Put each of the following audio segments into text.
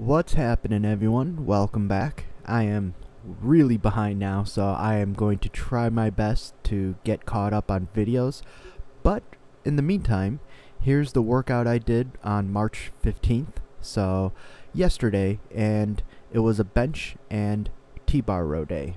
What's happening, everyone? Welcome back. I am really behind now, so I am going to try my best to get caught up on videos. But in the meantime, here's the workout I did on March 15th, so yesterday, and it was a bench and T-bar row day.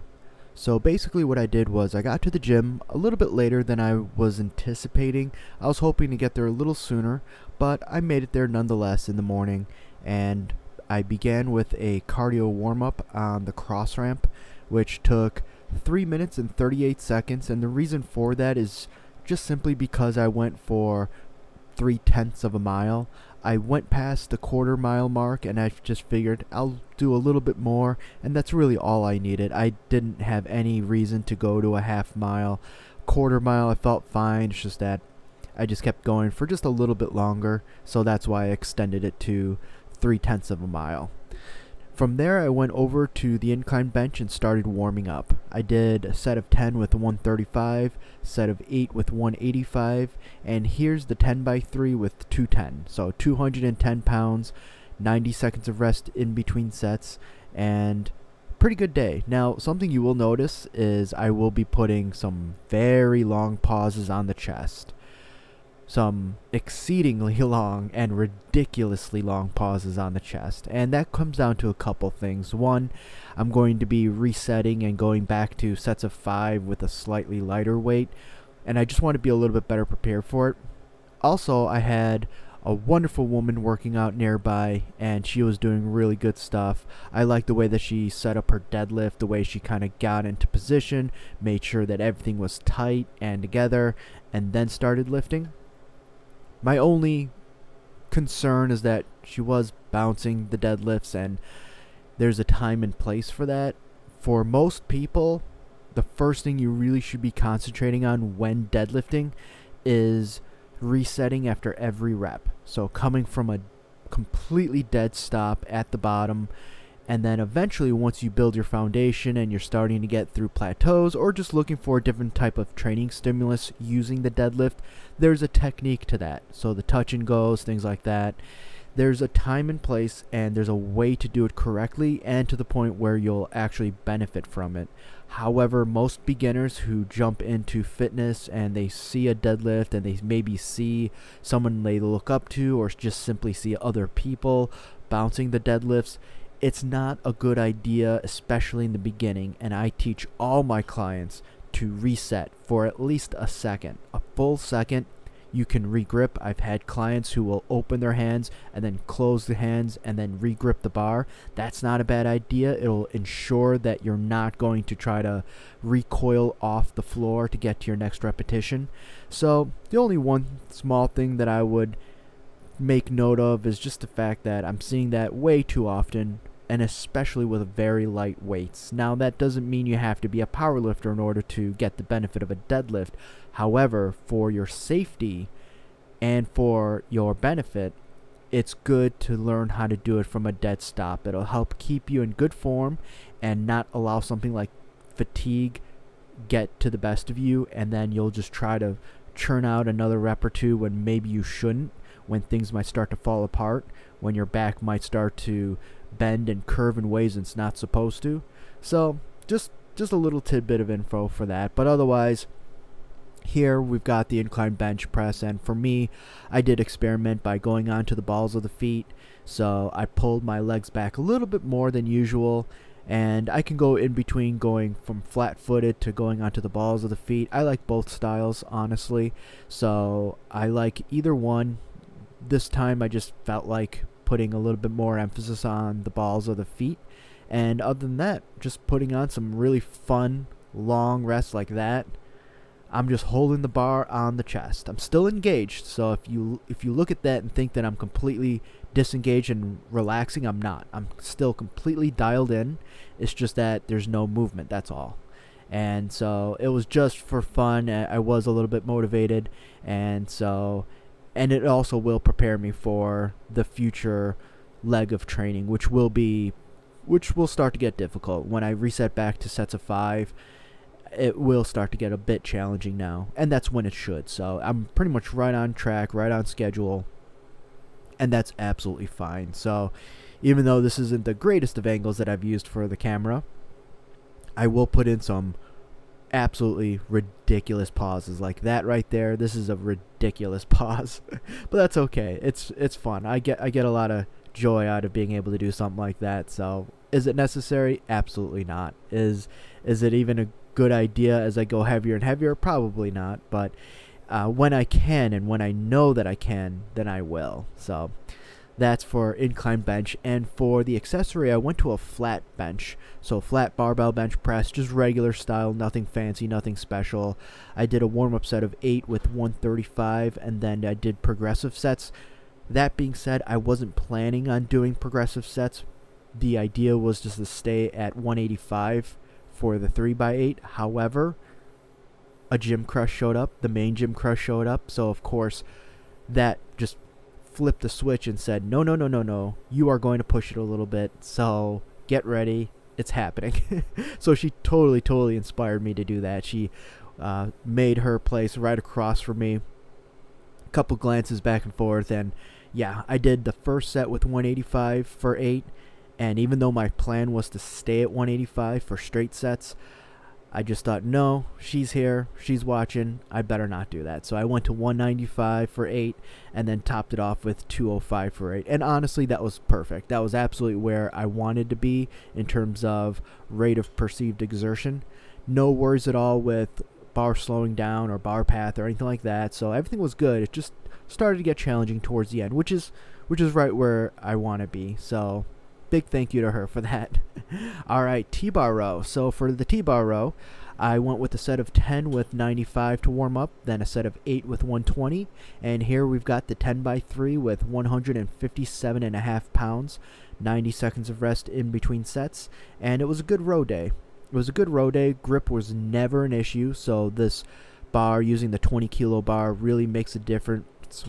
So basically what I did was I got to the gym a little bit later than I was anticipating. I was hoping to get there a little sooner, but I made it there nonetheless in the morning and I began with a cardio warm-up on the cross ramp which took 3 minutes and 38 seconds and the reason for that is just simply because I went for 3 tenths of a mile. I went past the quarter mile mark and I just figured I'll do a little bit more and that's really all I needed. I didn't have any reason to go to a half mile. Quarter mile I felt fine, it's just that I just kept going for just a little bit longer so that's why I extended it to three tenths of a mile. From there, I went over to the incline bench and started warming up. I did a set of 10 with 135, set of 8 with 185, and here's the 10 by 3 with 210. So 210 pounds, 90 seconds of rest in between sets, and pretty good day. Now, something you will notice is I will be putting some very long pauses on the chest some exceedingly long and ridiculously long pauses on the chest. And that comes down to a couple things. One, I'm going to be resetting and going back to sets of five with a slightly lighter weight, and I just want to be a little bit better prepared for it. Also, I had a wonderful woman working out nearby and she was doing really good stuff. I like the way that she set up her deadlift, the way she kind of got into position, made sure that everything was tight and together, and then started lifting. My only concern is that she was bouncing the deadlifts and there's a time and place for that. For most people, the first thing you really should be concentrating on when deadlifting is resetting after every rep. So coming from a completely dead stop at the bottom and then eventually once you build your foundation and you're starting to get through plateaus or just looking for a different type of training stimulus using the deadlift there's a technique to that. So the touch and goes things like that. There's a time and place and there's a way to do it correctly and to the point where you'll actually benefit from it. However most beginners who jump into fitness and they see a deadlift and they maybe see someone they look up to or just simply see other people bouncing the deadlifts it's not a good idea, especially in the beginning, and I teach all my clients to reset for at least a second. A full second, you can regrip. I've had clients who will open their hands and then close the hands and then regrip the bar. That's not a bad idea. It'll ensure that you're not going to try to recoil off the floor to get to your next repetition. So, the only one small thing that I would make note of is just the fact that I'm seeing that way too often and especially with very light weights. Now, that doesn't mean you have to be a powerlifter in order to get the benefit of a deadlift. However, for your safety and for your benefit, it's good to learn how to do it from a dead stop. It'll help keep you in good form and not allow something like fatigue get to the best of you and then you'll just try to churn out another rep or two when maybe you shouldn't when things might start to fall apart when your back might start to bend and curve in ways it's not supposed to. So just just a little tidbit of info for that. But otherwise, here we've got the incline bench press, and for me, I did experiment by going onto the balls of the feet. So I pulled my legs back a little bit more than usual, and I can go in between going from flat footed to going onto the balls of the feet. I like both styles, honestly. So I like either one. This time I just felt like putting a little bit more emphasis on the balls of the feet. And other than that, just putting on some really fun long rests like that. I'm just holding the bar on the chest. I'm still engaged, so if you if you look at that and think that I'm completely disengaged and relaxing, I'm not. I'm still completely dialed in. It's just that there's no movement. That's all. And so it was just for fun. I was a little bit motivated, and so and it also will prepare me for the future leg of training, which will be, which will start to get difficult when I reset back to sets of five. It will start to get a bit challenging now, and that's when it should. So I'm pretty much right on track, right on schedule, and that's absolutely fine. So even though this isn't the greatest of angles that I've used for the camera, I will put in some absolutely ridiculous pauses like that right there. This is a ridiculous pause, but that's okay. It's it's fun. I get I get a lot of joy out of being able to do something like that. So, is it necessary? Absolutely not. Is is it even a good idea as I go heavier and heavier? Probably not. But uh, when I can and when I know that I can, then I will. So. That's for incline bench. And for the accessory, I went to a flat bench. So flat barbell bench press, just regular style, nothing fancy, nothing special. I did a warm up set of 8 with 135, and then I did progressive sets. That being said, I wasn't planning on doing progressive sets. The idea was just to stay at 185 for the 3x8. However, a gym crush showed up. The main gym crush showed up. So, of course, that flipped the switch and said, no, no, no, no, no, you are going to push it a little bit. So get ready. It's happening. so she totally, totally inspired me to do that. She uh, made her place right across from me. A couple glances back and forth. And yeah, I did the first set with 185 for 8. And even though my plan was to stay at 185 for straight sets, I just thought, no, she's here, she's watching, I better not do that. So I went to 195 for 8 and then topped it off with 205 for 8. And honestly, that was perfect. That was absolutely where I wanted to be in terms of rate of perceived exertion. No worries at all with bar slowing down or bar path or anything like that. So everything was good. It just started to get challenging towards the end, which is which is right where I want to be. So big thank you to her for that. All right, T-bar row. So for the T-bar row, I went with a set of 10 with 95 to warm up, then a set of 8 with 120, and here we've got the 10 by 3 with 157 and a half pounds, 90 seconds of rest in between sets, and it was a good row day. It was a good row day. Grip was never an issue, so this bar using the 20 kilo bar really makes a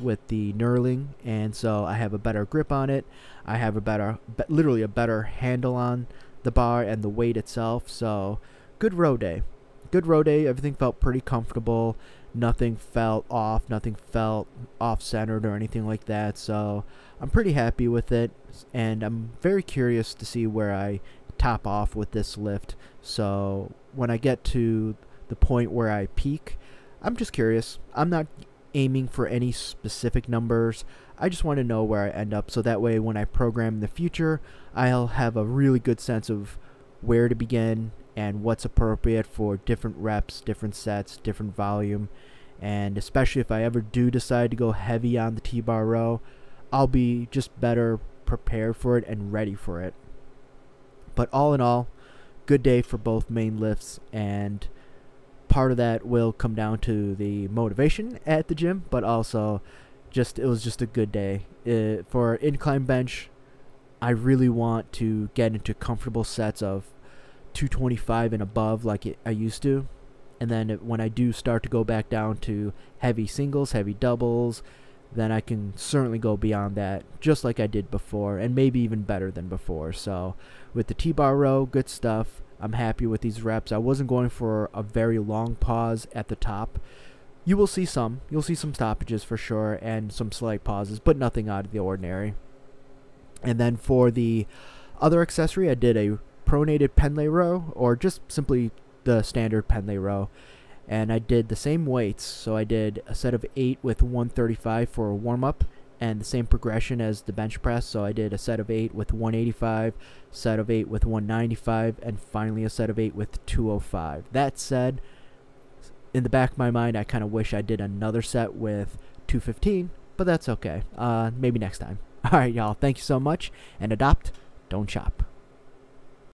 with the knurling and so I have a better grip on it. I have a better literally a better handle on the bar and the weight itself so good row day. Good row day everything felt pretty comfortable. Nothing felt off nothing felt off centered or anything like that so I'm pretty happy with it and I'm very curious to see where I top off with this lift. So when I get to the point where I peak I'm just curious. I'm not aiming for any specific numbers. I just want to know where I end up so that way when I program in the future, I'll have a really good sense of where to begin and what's appropriate for different reps, different sets, different volume. And especially if I ever do decide to go heavy on the T-bar row, I'll be just better prepared for it and ready for it. But all in all, good day for both main lifts and part of that will come down to the motivation at the gym, but also just it was just a good day. Uh, for incline bench, I really want to get into comfortable sets of 225 and above like it, I used to. And then it, when I do start to go back down to heavy singles, heavy doubles, then I can certainly go beyond that, just like I did before, and maybe even better than before. So, with the T bar row, good stuff. I'm happy with these reps. I wasn't going for a very long pause at the top. You will see some. You'll see some stoppages for sure and some slight pauses, but nothing out of the ordinary. And then for the other accessory, I did a pronated Pendlay row or just simply the standard Pendlay row. And I did the same weights. So I did a set of 8 with 135 for a warm up and the same progression as the bench press. So I did a set of 8 with 185, set of 8 with 195, and finally a set of 8 with 205. That said, in the back of my mind, I kind of wish I did another set with 215, but that's okay. Uh, maybe next time. Alright, y'all. Thank you so much, and adopt, don't chop.